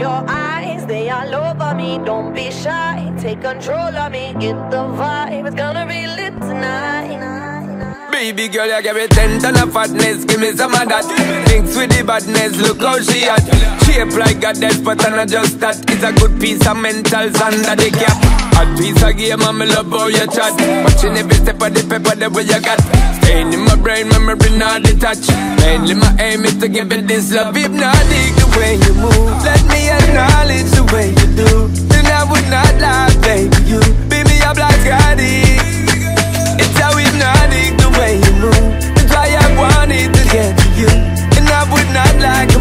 your eyes, they all over me. Don't be shy, take control of me. Get the vibe, it's gonna be lit tonight. Baby girl, you give me ten ton of fatness, give me some of that. Thinks with the badness, look how she at Shape like a death, but I'm not just that. It's a good piece of mentals under the cap Hot piece of game, I'm love how you chat. Watching every step of the paper, the way you got. Staying in my brain, memory not detached. Mainly my aim is to give it this love Hypnotic the way you move. Let me you. And I would not like